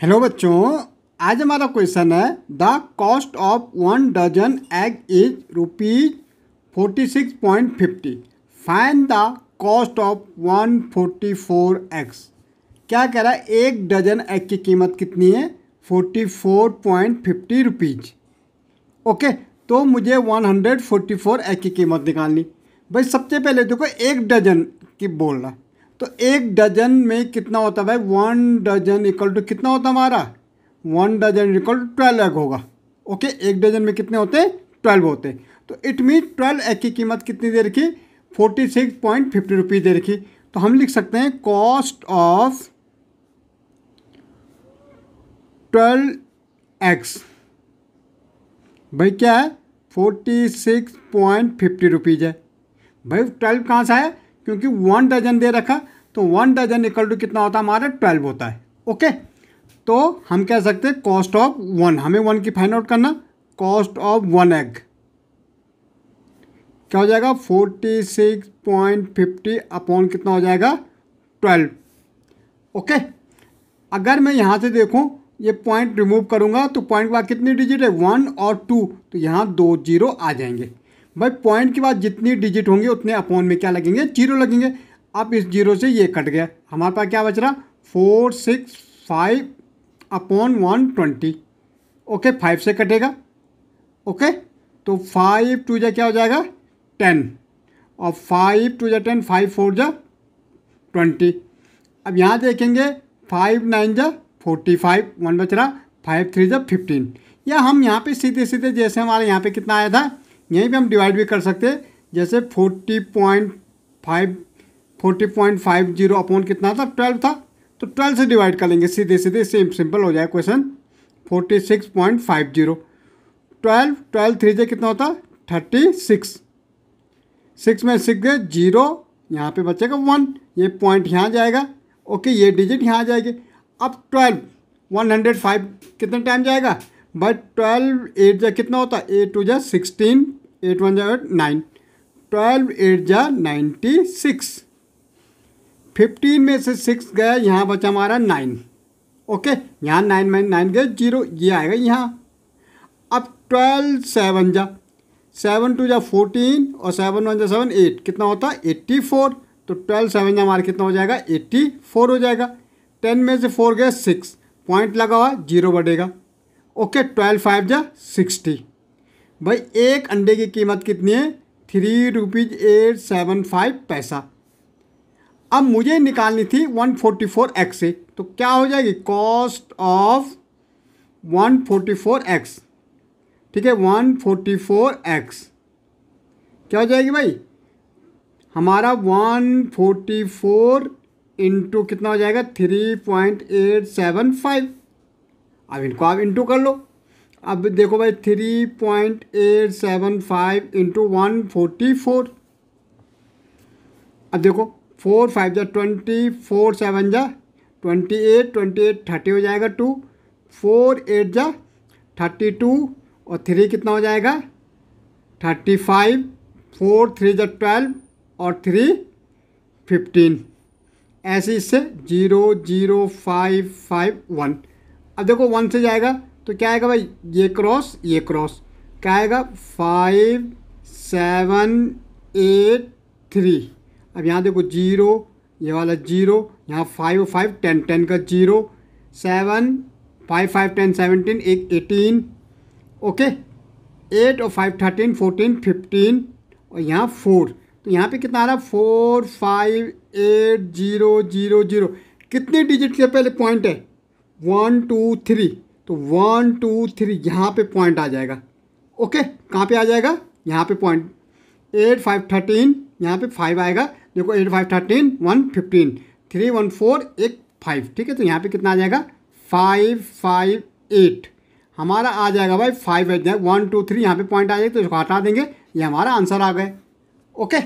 Hello बच्चों। आज हमारा क्वेश्चन है the cost of one dozen egg is rupees forty six point fifty find the cost of one forty four eggs क्या कह रहा है? एक डजन एग की कीमत कितनी है? Forty four point fifty rupees okay तो मुझे one hundred forty four egg की कीमत निकालनी। भाई, सबसे पहले देखो, एक डजन की बोल रहा तो एक डजन में कितना होता है भाई? वन डजन इक्वल टू कितना होता हमारा? One dozen equal to twelve egg होगा। ओके एक डजन में कितने होते हैं? ट्वेल्व होते हैं। तो इट मीन ट्वेल्व एग की कीमत कितनी दे रखी? Forty six point fifty rupees दे रखी। तो हम लिख सकते हैं कॉस्ट ऑफ़ ट्वेल्व एक्स भाई क्या है? Forty six point fifty rupees है। भाई ट्वेल्व कहाँ से आया? क्योंकि वन डजन दे रखा। तो वन डजन इक्वल टू कितना होता है? हमारा ट्वेल्व होता है। ओके तो हम कह सकते हैं कॉस्ट ऑफ़ वन हमें वन की फाइंड आउट करना। कॉस्ट ऑफ़ वन एग क्या हो जाएगा? Forty six point fifty upon कितना हो जाएगा? ट्वेल्व ओके अगर मैं यहाँ से देखूँ, ये पॉइंट रिमूव करूँगा तो पॉइंट के बाद कितनी डिजिट है? वन और टू तो यहाँ दो ज़ीरो आ जाएँगे। भाई पॉइंट के बाद जितनी डिजिट होंगे, उतने अपॉन में क्या लगेंगे? ज़ीरो लगेंगे। अब इस ज़ीरो से ये कट गया। हमारे पास क्या बच रहा? Four, six, five upon one twenty. Okay, five से कटेगा। ओके तो फाइव टू जा क्या हो जाएगा? टेन। और फाइव टू जा टेन, फाइव फोर जा ट्वेंटी। अब यहाँ देखेंगे, फाइव नाइन जा फोर्टी फाइव, वन बच रहा, फाइव थ्री जा फिफ्टीन। या हम यहाँ पे सीधे सीधे जैसे हमारे यहाँ पे कितना आया था, यहीं पे हम डिवाइड भी कर सकते जैसे forty point five forty point five zero upon कितना था? ट्वेल्व था। तो ट्वेल्व से डिवाइड कर लेंगे, सीधे सीधे सेम सिंपल हो जाए question. Forty six point five zero. Twelve twelve three से कितना होता? Thirty six. सिक्स में सिक्स गए, ज़ीरो। यहाँ पे बचेगा वन। ये पॉइंट यहाँ जाएगा। ओके, ये डिजिट यहाँ जाएगी। अब ट्वेल्व, वन हंड्रेड फाइव कितने टाइम जाएगा? बट ट्वेल्व, एट जा कितना होता? है एट टू जा सिक्सटीन, एट वन जा नाइन। ट्वेल्व, एट जा नाइन्टी सिक्स। फिफ्टीन में से सिक्स गया, यहाँ बचा हमारा नाइन। ओके, यहाँ नाइन में नाइन गया ज़ीरो, ये आएगा यहाँ। अब ट्वेल्व, सेवन जा। सेवन टू जा फोर्टीन और सेवन वन जा सेवन एट। कितना होता? है एट्टी फोर। तो ट्वेल्व, सेवन जा हमारा कितना हो जाएगा? एट्टी फोर हो जाएगा। टेन में से फोर गया, सिक्स। पॉइंट लगा हुआ, ज़ीरो बढ़ेगा। ओके, ट्वेल्व, फाइव जा, सिक्सटी। भाई, एक अंडे की कीमत कितनी है? Three rupees eight seven five पैसा। अब मुझे निकालनी थी वन फोर्टी फोर एक्स से। तो क्या हो जाएगी? Cost of one forty four X. ठीक है, वन फोर्टी फोर एक्स। क्या हो जाएगी भाई? हमारा वन फोर्टी फोर इंटू कितना हो जाएगा? Three point eight seven five. अब इनको आप इंटू कर लो। अब देखो भाई, three point eight seven five into one forty four. अब देखो फोर फाइव जा ट्वेंटी, फोर सेवन जा twenty eight twenty eight thirty हो जाएगा टू, फोर एट जा थर्टी टू और थ्री कितना हो जाएगा? थर्टी फाइव, फोर थ्री जा ट्वेल्व और थ्री फिफ्टीन। ऐसे इससे zero zero five five, one. अब देखो वन से जाएगा तो क्या आएगा भाई? ये क्रॉस ये क्रॉस। क्या आएगा? Five, seven, eight, three. अब यहाँ देखो ज़ीरो, ये वाला ज़ीरो, यहाँ फाइव फाइव टेन टेन का zero seven five five ten seventeen एक एटीन ओके एट और फाइव थर्टीन फोर्टीन फिफ्टीन और यहाँ फोर तो यहाँ पे कितना आ रहा four five eight zero zero zero कितने डिजिट के पहले पॉइंट है? वन टू थ्री तो वन टू थ्री यहाँ पे पॉइंट आ जाएगा ओके कहाँ पे आ जाएगा? यहाँ पे पॉइंट एट फाइव थर्टीन यहाँ पे फाइव आएगा देखो eight five thirteen one fifteen three one four एक फाइव ठीक है तो यहाँ पे कितना आ जाएगा? फाइव फाइव एट हमारा आ जाएगा भाई फाइव एट जाएगा वन टू थ्री यहाँ पे पॉइंट आ जाएगा तो इसको हटा देंगे। ये हमारा आंसर आ गए। ओके